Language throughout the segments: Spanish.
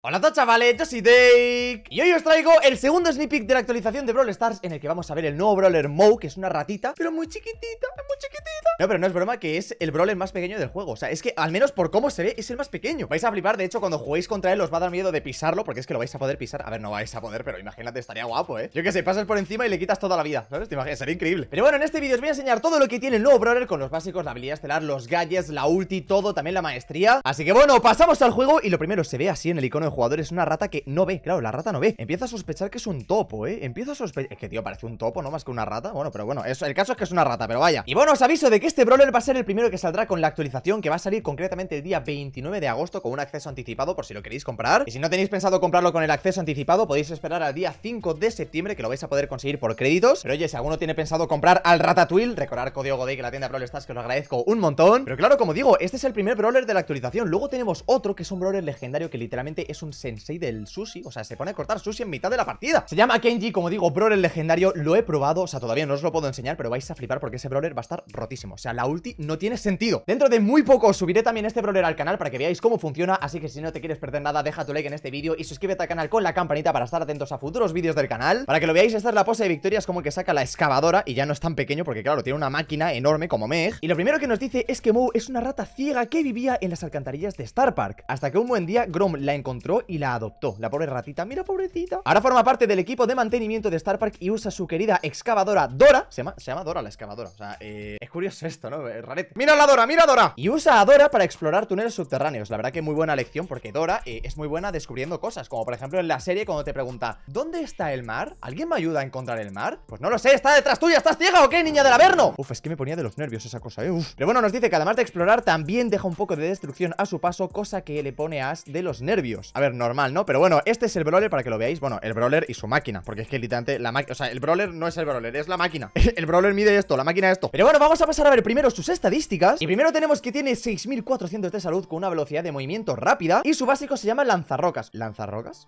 Hola a todos chavales, yo soy Dake Y hoy os traigo el segundo sneak peek de la actualización de Brawl Stars En el que vamos a ver el nuevo Brawler Moe, que es una ratita Pero muy chiquitita, muy chiquitita. No, pero no es broma que es el Brawler más pequeño del juego O sea, es que al menos por cómo se ve es el más pequeño. Vais a flipar, de hecho cuando juguéis contra él os va a dar miedo de pisarlo Porque es que lo vais a poder pisar. A ver, no vais a poder, pero imagínate, estaría guapo, eh Yo que sé, pasas por encima y le quitas toda la vida ¿Sabes? Te imaginas, sería increíble. Pero bueno, en este vídeo os voy a enseñar todo lo que tiene el nuevo Brawler Con los básicos, la habilidad estelar, los gadgets, la ulti, todo También la maestría. Así que bueno, pasamos al juego Y lo primero, se ve así en el icono de jugador Es una rata que no ve, claro, la rata no ve. Empieza a sospechar que es un topo, ¿eh? Empieza a sospechar... Es que, tío, parece un topo, no más que una rata. Bueno, pero bueno, eso, el caso es que es una rata, pero vaya. Y bueno, os aviso de que este brawler va a ser el primero que saldrá con la actualización Que va a salir concretamente el día 29 de agosto Con un acceso anticipado, por si lo queréis comprar. Y si no tenéis pensado comprarlo con el acceso anticipado Podéis esperar al día 5 de septiembre Que lo vais a poder conseguir por créditos. Pero oye, si alguno tiene pensado comprar al Ratatouille Recordar código Godey que la tienda Brawl Stars Que os lo agradezco un montón. Pero claro, como digo, este es el primer brawler de la actualización. Luego tenemos otro que es un brawler legendario Que literalmente es un sensei del sushi O sea, se pone a cortar sushi en mitad de la partida. Se llama Kenji, como digo, brawler legendario Lo he probado, o sea, todavía no os lo puedo enseñar Pero vais a flipar porque ese brawler va a estar rotísimo O sea, la ulti no tiene sentido. Dentro de muy poco subiré también este brawler al canal Para que veáis cómo funciona Así que si no te quieres perder nada, deja tu like en este vídeo Y suscríbete al canal con la campanita para estar atentos a futuros vídeos del canal. Para que lo veáis, esta es la pose de victorias como que saca la excavadora Y ya no es tan pequeño porque claro, tiene una máquina enorme como Meg. Y lo primero que nos dice es que Moe es una rata ciega que vivía en las alcantarillas de Star Park. Hasta que un buen día Grom la encontró y la adoptó La pobre ratita, mira pobrecita Ahora forma parte del equipo de mantenimiento de Star Park y usa su querida excavadora Dora. Se llama, se llama Dora la excavadora. O sea, eh, es curioso esto, ¿no? Es rarete. ¡Mira la Dora! ¡Mira Dora! Y usa a Dora para explorar túneles subterráneos. La verdad que muy buena lección porque Dora eh, es muy buena descubriendo cosas. Como por ejemplo en la serie cuando te pregunta ¿Dónde está el mar? ¿Alguien me ayuda a encontrar el mar? Pues no lo sé, está detrás tuya. ¿Estás ciega o qué, niña del Averno? Uf, es que me ponía de los nervios esa cosa, eh. Uf. Pero bueno, nos dice que además de explorar también deja un poco de destrucción a su paso, cosa que le pone a As de los nervios. A ver, normal, ¿no? Pero bueno, este es el brawler para que lo veáis. Bueno, el brawler y su máquina, porque es que literalmente la máquina, o sea, el brawler no es el brawler, es la máquina. el brawler mide esto, la máquina esto. Pero bueno, vamos a pasar a ver primero sus estadísticas. Y primero tenemos que tiene 6400 de salud con una velocidad de movimiento rápida y su básico se llama lanzarrocas. ¿Lanzarrocas?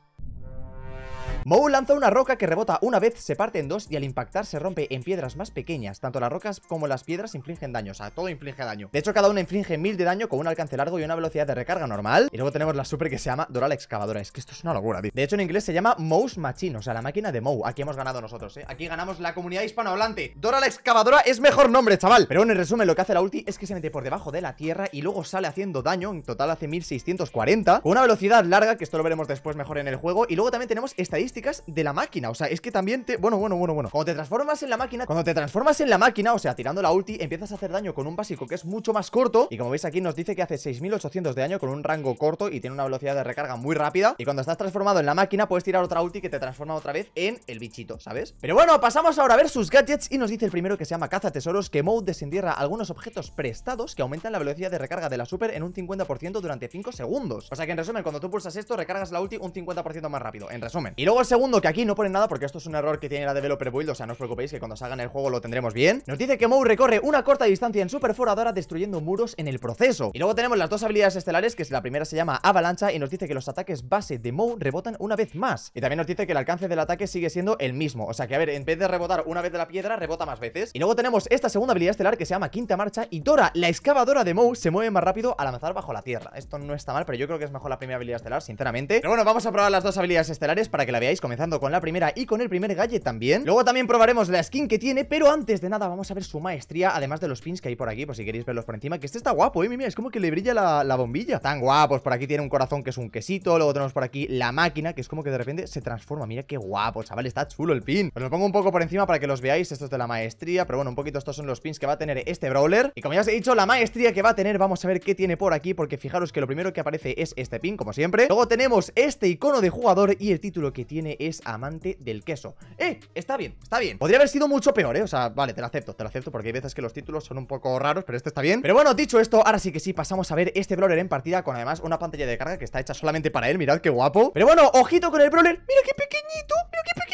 Moe lanza una roca que rebota una vez, se parte en dos y al impactar se rompe en piedras más pequeñas. Tanto las rocas como las piedras infligen daño, o sea, todo inflige daño. De hecho, cada una inflige mil de daño con un alcance largo y una velocidad de recarga normal. Y luego tenemos la super que se llama Dora la excavadora. Es que esto es una locura, tío. De hecho, en inglés se llama Mouse Machine, o sea, la máquina de Moe. Aquí hemos ganado nosotros, ¿eh? Aquí ganamos la comunidad hispanohablante. Dora la excavadora es mejor nombre, chaval. Pero bueno, en resumen, lo que hace la ulti es que se mete por debajo de la tierra y luego sale haciendo daño. En total hace 1640. Con una velocidad larga, que esto lo veremos después mejor en el juego. Y luego también tenemos estadísticas de la máquina. O sea, es que también te... Bueno, bueno, bueno, bueno. Cuando te transformas en la máquina Cuando te transformas en la máquina, o sea, tirando la ulti Empiezas a hacer daño con un básico que es mucho más corto. Y como veis aquí nos dice que hace 6800 de daño con un rango corto Y tiene una velocidad de recarga muy rápida. Y cuando estás transformado en la máquina Puedes tirar otra ulti que te transforma otra vez en el bichito, ¿sabes? Pero bueno, pasamos ahora a ver sus gadgets Y nos dice el primero que se llama caza tesoros Que Mode desentierra algunos objetos prestados Que aumentan la velocidad de recarga de la super en un 50% durante 5 segundos. O sea que en resumen, cuando tú pulsas esto Recargas la ulti un 50% más rápido, en resumen. Y luego el segundo, que aquí no pone nada porque esto es un error que tiene la developer build, o sea, no os preocupéis que cuando salga en el juego lo tendremos bien. Nos dice que Moe recorre una corta distancia en su perforadora destruyendo muros en el proceso. Y luego tenemos las dos habilidades estelares, que es la primera se llama avalancha y nos dice que los ataques base de Moe rebotan una vez más. Y también nos dice que el alcance del ataque sigue siendo el mismo, o sea que a ver, en vez de rebotar una vez de la piedra, rebota más veces. Y luego tenemos esta segunda habilidad estelar que se llama quinta marcha y Dora, la excavadora de Moe, se mueve más rápido al avanzar bajo la tierra. Esto no está mal, pero yo creo que es mejor la primera habilidad estelar, sinceramente. Pero bueno, vamos a probar las dos habilidades estelares para que la veáis, comenzando con la primera y con el primer gadget también. Luego también probaremos la skin que tiene, pero antes de nada vamos a ver su maestría, además de los pins que hay por aquí, por si queréis verlos por encima, que este está guapo, eh, mira, es como que le brilla la, bombilla. Tan guapos, por aquí tiene un corazón que es un quesito, luego tenemos por aquí la máquina, que es como que de repente se transforma, mira qué guapo, chaval, está chulo el pin. Os lo pongo un poco por encima para que los veáis, esto es de la maestría, pero bueno, un poquito estos son los pins que va a tener este brawler. Y como ya os he dicho, la maestría que va a tener, vamos a ver qué tiene por aquí, porque fijaros que lo primero que aparece es este pin, como siempre. Luego tenemos este icono de jugador y el título que tiene es amante del queso. ¡Eh! Está bien, está bien. Podría haber sido mucho peor, ¿eh? O sea, vale, te lo acepto, te lo acepto porque hay veces que los títulos son un poco raros, pero este está bien. Pero bueno, dicho esto, ahora sí que sí, pasamos a ver este brawler en partida con además una pantalla de carga que está hecha solamente para él, mirad qué guapo. Pero bueno, ojito con el brawler, mira qué pequeñito, mira qué pequeñito.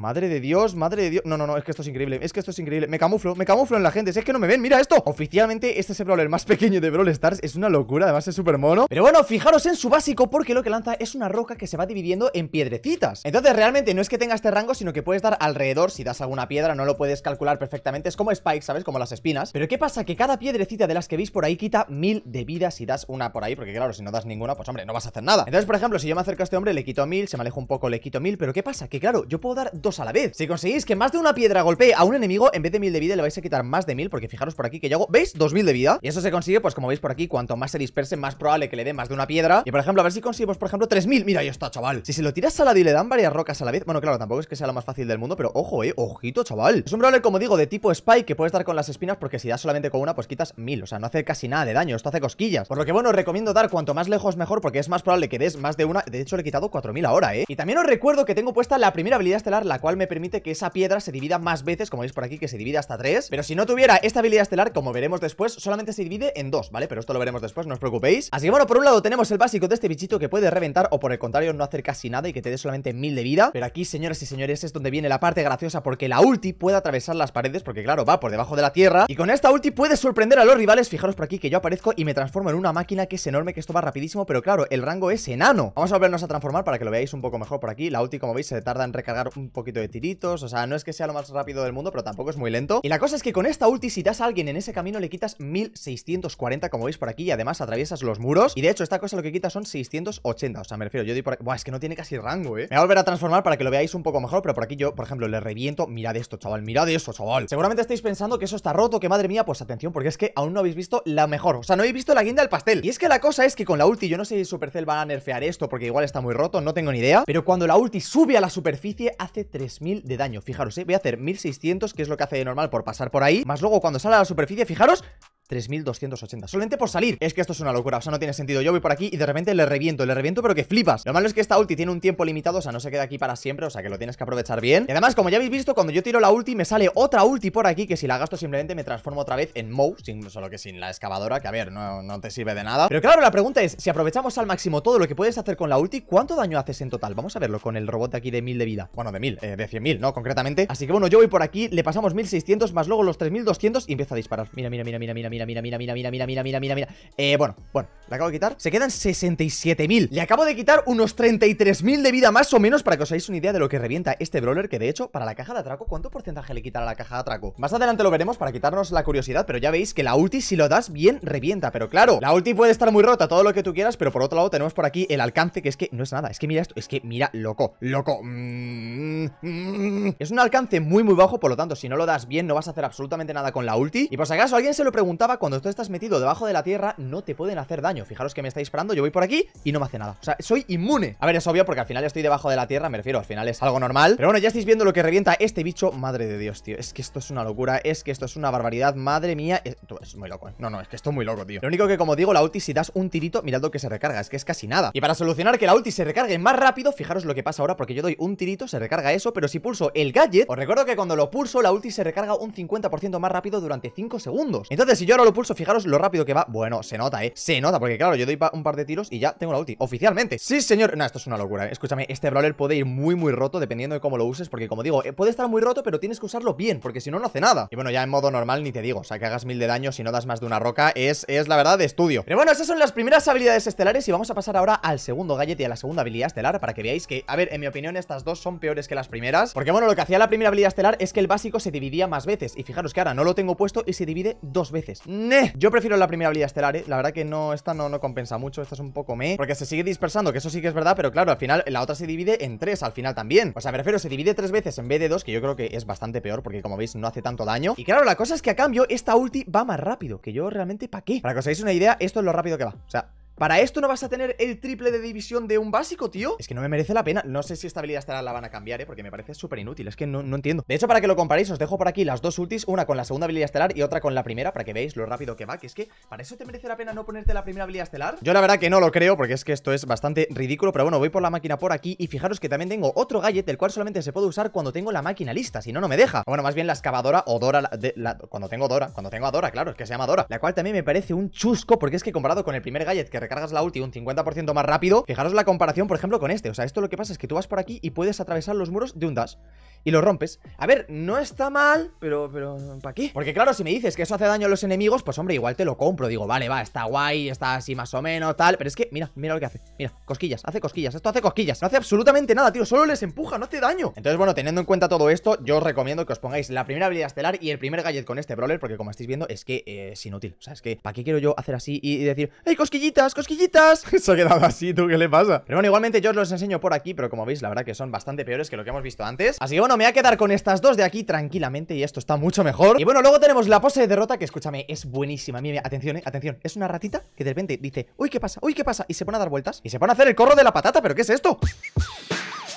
Madre de Dios, madre de Dios. No, no, no, es que esto es increíble, es que esto es increíble. Me camuflo, me camuflo en la gente, es que no me ven, mira esto. Oficialmente este es el brawler más pequeño de Brawl Stars Es una locura, además es súper mono. Pero bueno, fijaros en su básico porque lo que lanza es una roca que se va dividiendo en piedrecitas. Entonces realmente no es que tenga este rango, sino que puedes dar alrededor Si das alguna piedra, no lo puedes calcular perfectamente Es como Spike, ¿sabes? Como las espinas. Pero ¿qué pasa? Que cada piedrecita de las que veis por ahí quita mil de vida si das una por ahí Porque claro, si no das ninguna, pues hombre, no vas a hacer nada. Entonces, por ejemplo, si yo me acerco a este hombre, le quito mil Se me alejo un poco, le quito mil Pero ¿qué pasa? Que claro, yo puedo dar dos a la vez. Si conseguís que más de una piedra golpee a un enemigo En vez de mil de vida, le vais a quitar más de mil Porque fijaros por aquí que yo hago, ¿veis? Dos mil de vida. Y eso se consigue, pues como veis por aquí, cuanto más se disperse Más probable que le dé más de una piedra. Y por ejemplo, a ver si conseguimos, por ejemplo, tres mil. Mira, ahí está, chaval. Si se lo tiras al lado y le dan varias rocas a la vez Bueno, claro, tampoco es que sea lo más fácil del mundo Pero ojo, eh, ojito, chaval. Es un brawler, como digo, de tipo Spike Que puedes dar con las espinas Porque si das solamente con una, pues quitas mil. O sea, no hace casi nada de daño Esto hace cosquillas. Por lo que, bueno, os recomiendo dar cuanto más lejos mejor Porque es más probable que des más de una. De hecho, le he quitado 4000 ahora, eh. Y también os recuerdo que tengo puesta la primera habilidad estelar La cual me permite que esa piedra se divida más veces Como veis por aquí, que se divide hasta tres. Pero si no tuviera esta habilidad estelar, como veremos después Solamente se divide en dos, ¿vale? Pero esto lo veremos después, no os preocupéis. Así que bueno, por un lado tenemos el básico de este bichito Que puede reventar o por el contrario no hacer casi nada Y que te dé solamente mil de vida. Pero aquí, señoras y señores, es donde viene la parte graciosa Porque la ulti puede atravesar las paredes Porque claro, va por debajo de la tierra. Y con esta ulti puede sorprender a los rivales. Fijaros por aquí que yo aparezco y me transformo en una máquina que es enorme Que esto va rapidísimo, pero claro, el rango es enano. Vamos a volvernos a transformar para que lo veáis un poco mejor por aquí. La ulti, como veis, se tarda en recargar un poquito de tiritos O sea, no es que sea lo más rápido del mundo, pero tampoco es muy lento. Y la cosa es que con esta ulti, si das a alguien en ese camino Le quitas 1640, como veis por aquí Y además atraviesas los muros. Y de hecho, esta cosa lo que quita son 680 O sea, me refiero, yo di por aquí Buah, es que no tiene casi rango, eh. Me voy a volver a transformar para que lo veáis un poco mejor Pero por aquí yo, por ejemplo, le reviento Mirad esto, chaval, mirad eso, chaval. Seguramente estáis pensando que eso está roto, que madre mía Pues atención, porque es que aún no habéis visto la mejor O sea, no habéis visto la guinda del pastel. Y es que la cosa es que con la ulti, yo no sé si Supercell va a nerfear esto Porque igual está muy roto, no tengo ni idea Pero cuando la ulti sube a la superficie Hace 3000 de daño, fijaros, eh Voy a hacer 1600, que es lo que hace de normal por pasar por ahí. Más luego cuando sale a la superficie, fijaros 3280, solamente por salir. Es que esto es una locura, o sea, no tiene sentido. Yo voy por aquí y de repente le reviento, le reviento pero que flipas. Lo malo es que esta ulti tiene un tiempo limitado O sea, no se queda aquí para siempre, o sea, que lo tienes que aprovechar bien. Y además, como ya habéis visto, cuando yo tiro la ulti Me sale otra ulti por aquí, que si la gasto simplemente Me transformo otra vez en sin, solo que sin la excavadora Que a ver, no, no te sirve de nada. Pero claro, la pregunta es, si aprovechamos al máximo todo lo que puedes hacer con la ulti ¿Cuánto daño haces en total? Vamos a verlo con el robot de aquí de 1000 de vida. Bueno, de 1000, eh, de 100.000, ¿no? Concretamente. Así que bueno, yo voy por aquí, le pasamos 1600 Más luego los 3200 y empiezo a disparar. Mira, mira, mira, mira, mira, mira, mira, mira, mira, mira, mira, mira, mira, mira, mira. Eh, bueno, bueno, le acabo de quitar. Se quedan 67.000. Le acabo de quitar unos 33.000 de vida más o menos para que os hagáis una idea de lo que revienta este brawler. Que de hecho, para la caja de atraco, ¿cuánto porcentaje le quitará la caja de atraco? Más adelante lo veremos para quitarnos la curiosidad, pero ya veis que la ulti, si lo das bien, revienta. Pero claro, la ulti puede estar muy rota, todo lo que tú quieras, pero por otro lado tenemos por aquí el alcance, que es que no es nada. Es que mira esto, es que mira, loco, loco. Mm, mm. Es un alcance muy, muy bajo, por lo tanto, si no lo das bien, no vas a hacer absolutamente nada con la ulti. Y por si acaso alguien se lo preguntaba, cuando tú estás metido debajo de la tierra, no te pueden hacer daño. Fijaros que me está disparando, yo voy por aquí y no me hace nada. O sea, soy inmune. A ver, es obvio porque al final estoy debajo de la tierra, me refiero, al final es algo normal. Pero bueno, ya estáis viendo lo que revienta este bicho. Madre de Dios, tío. Es que esto es una locura, es que esto es una barbaridad. Madre mía. Esto es muy loco, ¿eh? No, no, es que esto es muy loco, tío. Lo único que, como digo, la ulti, si das un tirito, mirad lo que se recarga. Es que es casi nada. Y para solucionar que la ulti se recargue más rápido, fijaros lo que pasa ahora, porque yo doy un tirito, se recarga eso. Pero si pulso el gadget, os recuerdo que cuando lo pulso, la ulti se recarga un 50% más rápido durante 5 segundos. Entonces, si yo ahora lo pulso, fijaros lo rápido que va. Bueno, se nota, ¿eh? Se nota, porque claro, yo doy un par de tiros y ya tengo la ulti. Oficialmente. Sí, señor. No, esto es una locura, ¿eh? Escúchame, este brawler puede ir muy, muy roto dependiendo de cómo lo uses, porque como digo, eh, puede estar muy roto, pero tienes que usarlo bien, porque si no, no hace nada. Y bueno, ya en modo normal ni te digo, o sea, que hagas mil de daño si no das más de una roca, es, es la verdad de estudio. Pero bueno, esas son las primeras habilidades estelares y vamos a pasar ahora al segundo gadget y a la segunda habilidad estelar para que veáis que, a ver, en mi opinión, estas dos son peores que las primeras, porque bueno, lo que hacía la primera habilidad estelar es que el básico se dividía más veces, y fijaros que ahora no lo tengo puesto y se divide dos veces. ¡Neh! Yo prefiero la primera habilidad estelar, ¿eh? La verdad que no, esta no, no compensa mucho, esta es un poco me, porque se sigue dispersando, que eso sí que es verdad, pero claro, al final la otra se divide en tres, al final también. O sea, me refiero, se divide tres veces en vez de dos, que yo creo que es bastante peor, porque como veis no hace tanto daño. Y claro, la cosa es que a cambio esta ulti va más rápido, que yo realmente ¿para qué? Para que os hagáis una idea, esto es lo rápido que va. O sea, ¿Para esto no vas a tener el triple de división de un básico, tío? Es que no me merece la pena. No sé si esta habilidad estará la van a cambiar, ¿eh? Porque me parece súper inútil. Es que no, no, entiendo. De hecho, para que lo comparéis, os dejo por aquí las dos ultis. Una con la segunda habilidad estelar y otra con la primera, para que veáis lo rápido que va. Que es que, ¿para eso te merece la pena no ponerte la primera habilidad estelar? Yo la verdad que no lo creo, porque es que esto es bastante ridículo. Pero bueno, voy por la máquina por aquí. Y fijaros que también tengo otro gadget, el cual solamente se puede usar cuando tengo la máquina lista. Si no, no me deja. Bueno, más bien la excavadora o Dora. De, cuando tengo Dora. Cuando tengo a Dora, claro, es que se llama Dora. La cual también me parece un chusco, porque es que comparado con el primer gadget que recargas la ulti un 50% más rápido Fijaros la comparación, por ejemplo, con este O sea, esto lo que pasa es que tú vas por aquí y puedes atravesar los muros de un dash y lo rompes. A ver, no está mal, pero, pero, ¿para qué? Porque claro, si me dices que eso hace daño a los enemigos, pues hombre, igual te lo compro. Digo, vale, va, está guay, está así más o menos, tal. Pero es que, mira, mira lo que hace. Mira, cosquillas, hace cosquillas. Esto hace cosquillas. No hace absolutamente nada, tío. Solo les empuja, no hace daño. Entonces, bueno, teniendo en cuenta todo esto, yo os recomiendo que os pongáis la primera habilidad estelar y el primer gadget con este brawler, porque como estáis viendo, es que eh, es inútil. O sea, es que, ¿para qué quiero yo hacer así y, decir, ¡Ey, cosquillitas, cosquillitas! Se ha quedado así, ¿tú qué le pasa? Pero bueno, igualmente yo os los enseño por aquí, pero como veis, la verdad que son bastante peores que lo que hemos visto antes. Así que bueno, me voy a quedar con esta dos de aquí tranquilamente y esto está mucho mejor. Y bueno, luego tenemos la pose de derrota que, escúchame, es buenísima. Mira, atención, eh, atención. Es una ratita que de repente dice, uy, ¿qué pasa? Uy, ¿qué pasa? Y se pone a dar vueltas y se pone a hacer el corro de la patata. ¿Pero qué es esto?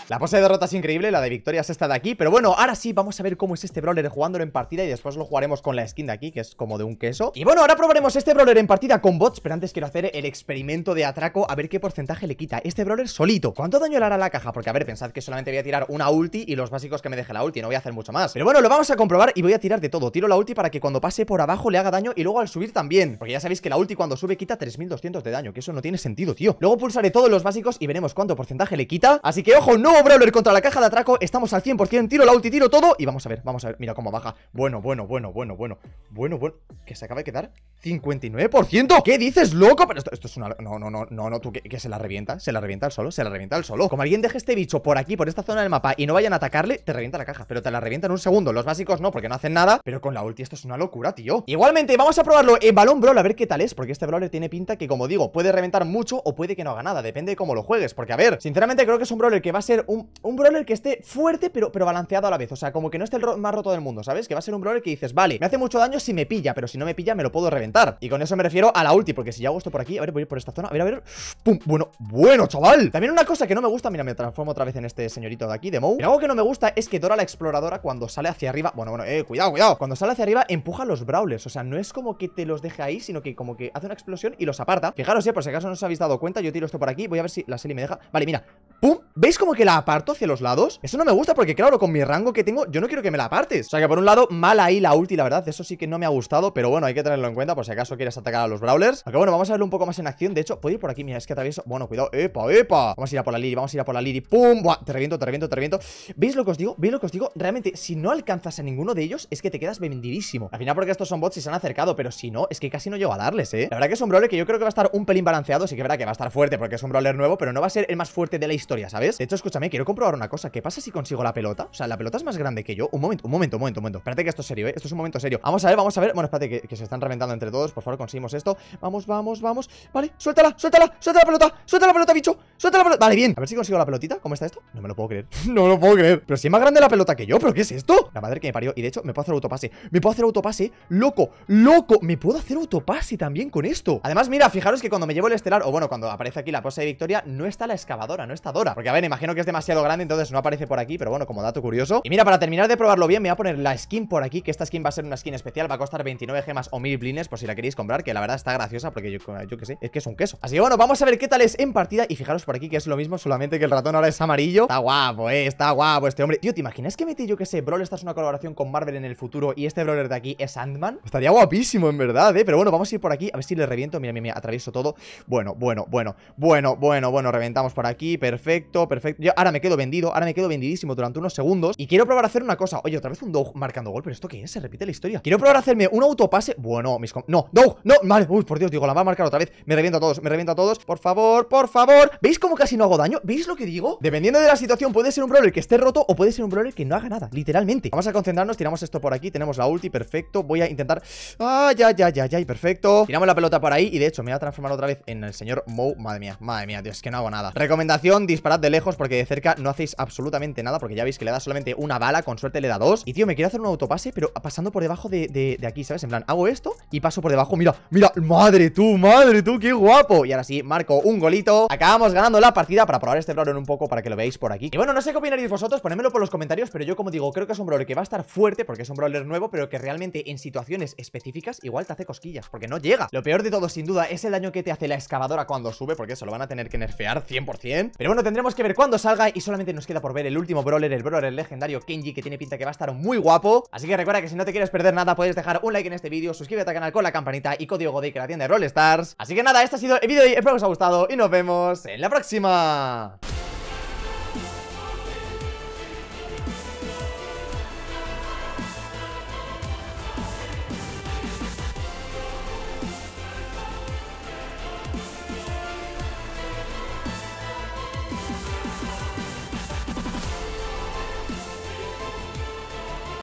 La pose de derrota es increíble, la de victoria es esta de aquí Pero bueno, ahora sí, vamos a ver cómo es este brawler jugándolo en partida Y después lo jugaremos con la skin de aquí, que es como de un queso. Y bueno, ahora probaremos este brawler en partida con bots Pero antes quiero hacer el experimento de atraco A ver qué porcentaje le quita este brawler solito. ¿Cuánto daño le hará la caja? Porque a ver, pensad que solamente voy a tirar una ulti Y los básicos que me deje la ulti, no voy a hacer mucho más. Pero bueno, lo vamos a comprobar y voy a tirar de todo. Tiro la ulti para que cuando pase por abajo le haga daño Y luego al subir también. Porque ya sabéis que la ulti cuando sube quita 3200 de daño Que eso no tiene sentido, tío. Luego pulsaré todos los básicos y veremos cuánto porcentaje le quita. Así que ojo, brawler contra la caja de atraco, estamos al 100%, tiro la ulti, tiro todo Y vamos a ver, vamos a ver, mira cómo baja. Bueno, bueno, bueno, bueno, bueno Bueno, bueno, que se acaba de quedar 59% ¿Qué dices, loco? Pero esto, es una... No, no, no, no, no, tú que, se la revienta Se la revienta el solo, se la revienta el solo. Como alguien deje este bicho por aquí, por esta zona del mapa Y no vayan a atacarle, te revienta la caja Pero te la revienta en un segundo, los básicos no, porque no hacen nada Pero con la ulti esto es una locura, tío. Igualmente, vamos a probarlo en balón brawl A ver qué tal es, porque este brawler tiene pinta que, como digo Puede reventar mucho o puede que no haga nada Depende de cómo lo juegues, porque a ver Sinceramente creo que es un brawler que va a ser un, un brawler que esté fuerte pero, pero balanceado a la vez. O sea, como que no esté el más roto del mundo, ¿sabes? Que va a ser un brawler que dices, vale, me hace mucho daño si me pilla Pero si no me pilla me lo puedo reventar Y con eso me refiero a la ulti, porque si yo hago esto por aquí A ver, voy a ir por esta zona, a ver, a ver. ¡Pum! Bueno, bueno, chaval. También una cosa que no me gusta, mira, me transformo otra vez en este señorito de aquí, de Mou. Algo que no me gusta es que Dora la exploradora cuando sale hacia arriba Bueno, bueno, eh, cuidado, cuidado. Cuando sale hacia arriba empuja los brawlers. O sea, no es como que te los deje ahí, sino que como que hace una explosión y los aparta. Fijaros, eh, por si acaso no os habéis dado cuenta Yo tiro esto por aquí, voy a ver si la Selly me deja. Vale, mira, ¡pum! ¿Veis como que la aparto hacia los lados? Eso no me gusta porque, claro, con mi rango que tengo, yo no quiero que me la apartes O sea que por un lado, mal ahí la ulti, la verdad Eso sí que no me ha gustado, pero bueno, hay que tenerlo en cuenta Por si acaso quieres atacar a los brawlers Aunque bueno, vamos a verlo un poco más en acción De hecho, puedo ir por aquí, mira, es que atravieso Bueno, cuidado, epa, epa Vamos a ir a por la Liri, vamos a ir a por la Liri ¡Pum! Buah, te reviento, te reviento, te reviento ¿Veis lo que os digo? ¿Veis lo que os digo? Realmente, si no alcanzas a ninguno de ellos Es que te quedas vendidísimo Al final porque estos son bots y se han acercado Pero si no, es que casi no llego a darles, ¿eh? La verdad que es un brawler que yo creo que va a estar un pelín balanceado Sí que verá que va a estar fuerte porque es un brawler nuevo Pero no va a ser el más fuerte de la historia, ¿sabes? De hecho, escúchame, quiero comprobar una cosa. ¿Qué pasa si consigo la pelota? O sea, la pelota es más grande que yo. Un momento, un momento, un momento, un momento. Espérate que esto es serio, ¿eh? Esto es un momento serio. Vamos a ver, vamos a ver. Bueno, espérate que, se están reventando entre todos. Por favor, conseguimos esto. Vamos, vamos, vamos. Vale, suéltala, suéltala, suelta la pelota. Suelta la pelota, bicho. Suelta la pelota. Vale, bien. A ver si consigo la pelotita. ¿Cómo está esto? No me lo puedo creer. No lo puedo creer. Pero si es más grande la pelota que yo ¿Pero qué es esto? La madre que me parió. Y de hecho, me puedo hacer autopase. Me puedo hacer autopase. Loco, loco. Me puedo hacer autopase también con esto. Además, mira, fijaros que cuando me llevo el estelar O bueno, cuando aparece aquí la pose de victoria No está la excavadora, no está Dora. Porque a ver, imagino que es demasiado grande Entonces no aparece por aquí Pero bueno, como dato curioso. Y mira, para terminar de probarlo bien Me voy a poner la skin por aquí Que esta skin va a ser una skin especial Va a costar 29 gemas o 1000 blines Por si la queréis comprar Que la verdad está graciosa Porque yo, yo que sé Es que es un queso. Así que bueno, vamos a ver qué tal es en partida Y fijaros por aquí que es lo mismo Solamente que el ratón ahora es amarillo. Está guapo, eh Está guapo este hombre. Tío, ¿te imaginas que metí yo que sé Brawl esta es una colaboración con Marvel en el futuro Y este brawler de aquí es Sandman Estaría guapísimo en verdad, eh Pero bueno, vamos a ir por aquí A ver si le reviento. Mira, mira, mira Atravieso todo. Bueno, bueno, bueno Bueno, bueno, bueno Reventamos por aquí Perfecto, perfecto. Yo ahora me quedo vendido Ahora me quedo vendidísimo durante unos segundos Y quiero probar a hacer una cosa. Oye, otra vez un dog marcando gol ¿Pero esto qué es? Se repite la historia. Quiero probar a hacerme un autopase. Bueno, mis... No, no, no Vale, uy, por Dios, digo La va a marcar otra vez. Me reviento a todos Me reviento a todos. Por favor, por favor. ¿Veis cómo casi no hago daño? ¿Veis lo que digo? Dependiendo de la situación Puede ser un brawler que esté roto O puede ser un brawler que no haga nada Literalmente. Vamos a concentrarnos Tiramos esto por aquí Tenemos la ulti Perfecto. Voy a intentar Ah, ya, ya, ya, ya Perfecto. Tiramos la pelota por ahí Y de hecho me voy a transformar otra vez En el señor Mou. Madre mía, madre mía, Dios, es que no hago nada. Recomendación Disparad de lejos Porque de no hacéis absolutamente nada Porque ya veis que le da solamente una bala Con suerte le da dos. Y tío, me quiero hacer un autopase Pero pasando por debajo de, de, de aquí, ¿sabes? En plan, hago esto Y paso por debajo. Mira, mira Madre tú, madre tú Qué guapo. Y ahora sí, marco un golito. Acabamos ganando la partida Para probar este brawler un poco Para que lo veáis por aquí. Y bueno, no sé qué opinaréis vosotros Ponémelo por los comentarios Pero yo como digo Creo que es un brawler que va a estar fuerte Porque es un brawler nuevo Pero que realmente en situaciones específicas Igual te hace cosquillas Porque no llega. Lo peor de todo, sin duda Es el daño que te hace la excavadora cuando sube Porque eso lo van a tener que nerfear 100% Pero bueno, tendremos que ver cuándo salga y solamente nos queda por ver el último brawler, el brawler legendario Kenji, que tiene pinta que va a estar muy guapo. Así que recuerda que si no te quieres perder nada, puedes dejar un like en este vídeo, suscríbete al canal con la campanita y código GODEI que la tienda de Brawl Stars. Así que nada, este ha sido el vídeo de hoy, espero que os haya gustado y nos vemos en la próxima.